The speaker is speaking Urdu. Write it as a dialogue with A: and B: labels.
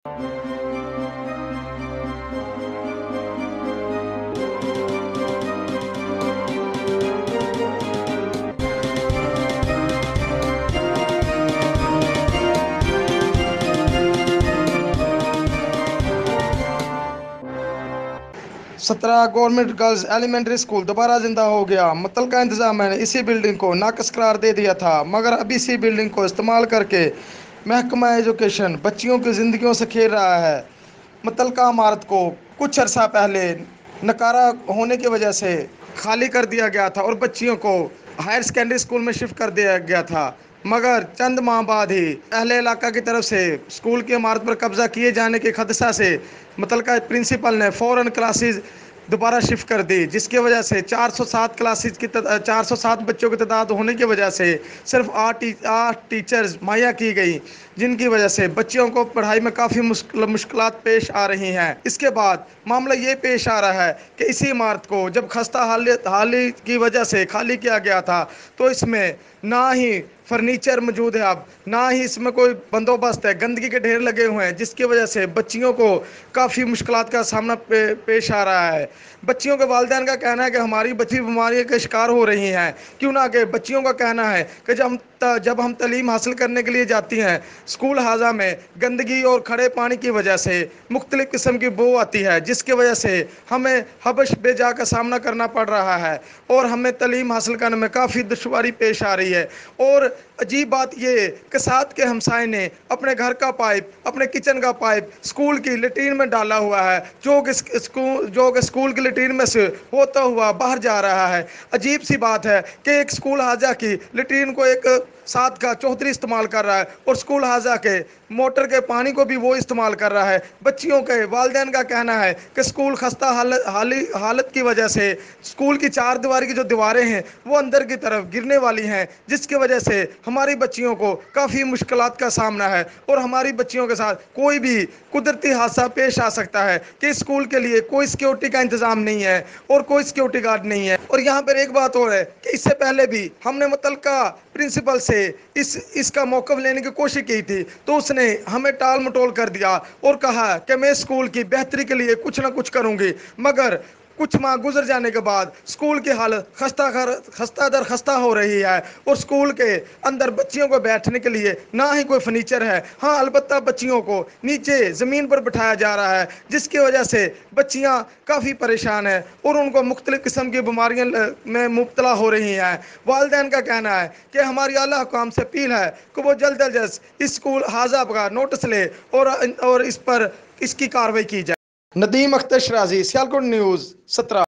A: سترہ گورنمنٹ گرلز ایلیمنٹری اسکول دوبارہ زندہ ہو گیا۔ متعلقہ انتظامیہ نے اسی بلڈنگ کو ناقص قرار دے دیا تھا، مگر اب اسی بلڈنگ کو استعمال کر کے محکمہ ایجوکیشن بچیوں کی زندگیوں سے کھیل رہا ہے۔ متعلقہ عمارت کو کچھ عرصہ پہلے نکارہ ہونے کی وجہ سے خالی کر دیا گیا تھا اور بچیوں کو ہائر سیکنڈری اسکول میں شفٹ کر دیا گیا تھا۔ مگر چند ماہ بعد ہی اہل علاقہ کی طرف سے اسکول کی عمارت پر قبضہ کیے جانے کے خدشہ سے متعلقہ پرنسپل نے فوراً کلاسز دوبارہ شفٹ کر دی جس کی وجہ سے چار سو سات کلاسز کی چار سو سات بچوں کی تعداد ہونے کی وجہ سے صرف آٹھ آٹھ ٹیچرز مہیا کی گئی جن کی وجہ سے بچیوں کو پڑھائی میں کافی مشکلات پیش آ رہی ہیں۔ اس کے بعد معاملہ یہ پیش آ رہا ہے کہ اسی عمارت کو جب خستہ حالی کی وجہ سے خالی کیا گیا تھا، تو اس میں نہ ہی فرنیچر موجود ہے اب۔ نہ ہی اس میں کوئی بندوبست ہے، گندگی کے ڈھیر لگے ہوئے ہیں، جس کی وجہ سے بچیوں کو کافی مشکلات کا سامنا پیش آ رہا ہے۔ بچیوں کے والدین کا کہنا ہے کہ ہماری بچی بیماری کے شکار ہو رہی ہیں۔ کیوں نہ کہ بچیوں کا کہنا ہے کہ جب ہم جب ہم تعلیم حاصل کرنے کے لیے جاتی ہیں، اسکول حاضہ میں گندگی اور کھڑے پانی کی وجہ سے مختلف قسم کی بو آتی ہے، جس کی وجہ سے ہمیں حبش بے جا کا سامنا کرنا پڑ رہا ہے اور ہمیں تعلیم حاصل کرنے میں کافی دشواری پیش آ رہی ہے۔ اور عجیب بات یہ کہ ساتھ کے ہمسائے نے اپنے گھر کا پائپ، اپنے کچن کا پائپ اسکول کی لیٹرین میں ڈالا ہوا ہے، جو کہ جو کہ اسکول کی لیٹرین میں سے ہوتا ہوا باہر جا رہا ہے۔ عجیب سی بات ہے کہ ایک اسکول حاجہ کی لیٹرین کو ایک ساتھ کا چوہدری استعمال کر رہا ہے اور اسکول حاضہ کے موٹر کے پانی کو بھی وہ استعمال کر رہا ہے۔ بچیوں کے والدین کا کہنا ہے کہ اسکول خستہ حالت حالت کی وجہ سے اسکول کی چار دیواری کی جو دیواریں ہیں وہ اندر کی طرف گرنے والی ہیں، جس کی وجہ سے ہماری بچیوں کو کافی مشکلات کا سامنا ہے اور ہماری بچیوں کے ساتھ کوئی بھی قدرتی حادثہ پیش آ سکتا ہے کہ اسکول کے لیے کوئی سیکیورٹی کا انتظام نہیں ہے اور کوئی سیکیورٹی گارڈ نہیں ہے۔ اور یہاں پر ایک بات اور ہے کہ اس سے پہلے بھی ہم نے متعلقہ پرنسپل سے اس اس کا موقف لینے کی کوشش کی تھی تو اس نے ہمیں ٹال مٹول کر دیا اور کہا کہ میں اسکول کی بہتری کے لیے کچھ نہ کچھ کروں گی، مگر کچھ ماہ گزر جانے کے بعد اسکول کی حالت خستہ خستہ در خستہ ہو رہی ہے اور اسکول کے اندر بچیوں کو بیٹھنے کے لیے نہ ہی کوئی فرنیچر ہے۔ ہاں البتہ بچیوں کو نیچے زمین پر بٹھایا جا رہا ہے، جس کی وجہ سے بچیاں کافی پریشان ہیں اور ان کو مختلف قسم کی بیماریاں میں مبتلا ہو رہی ہیں۔ والدین کا کہنا ہے کہ ہماری اعلیٰ حکام سے اپیل ہے کہ وہ جلد از جلد اسکول حاضہ کا نوٹس لے اور اور اس پر اس کی کاروائی کی جائے۔ ندیم اختش رازی سیالکوٹ نیوز سترہ۔